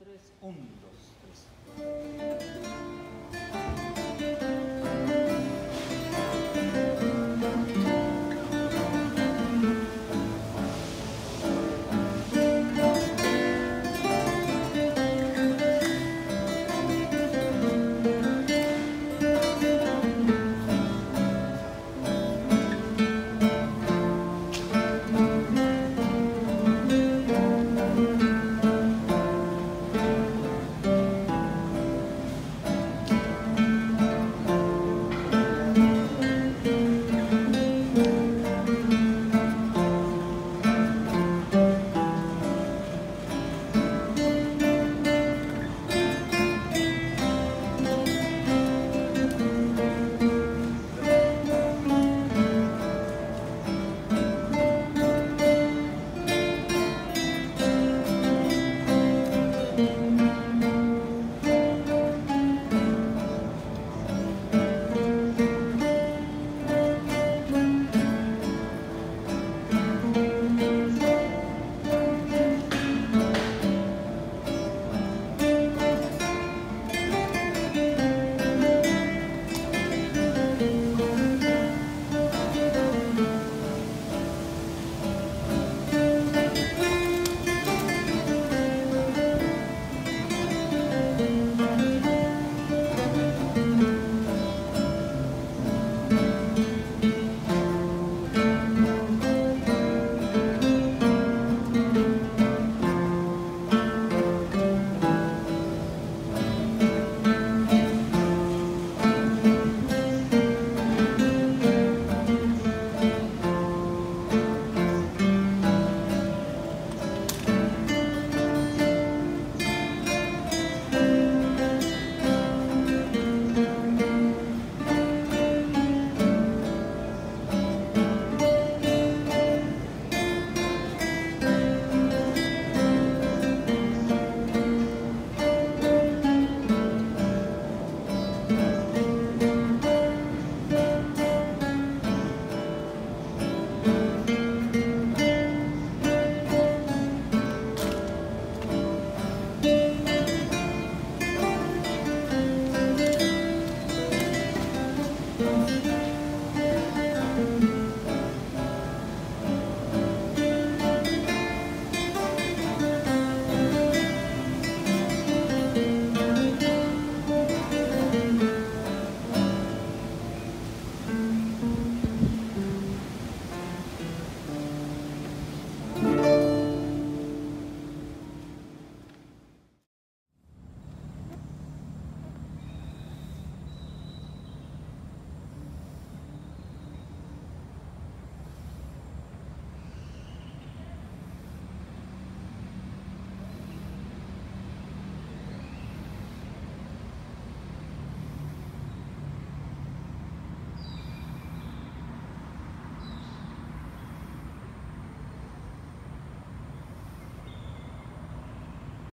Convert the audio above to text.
3, 1, 2.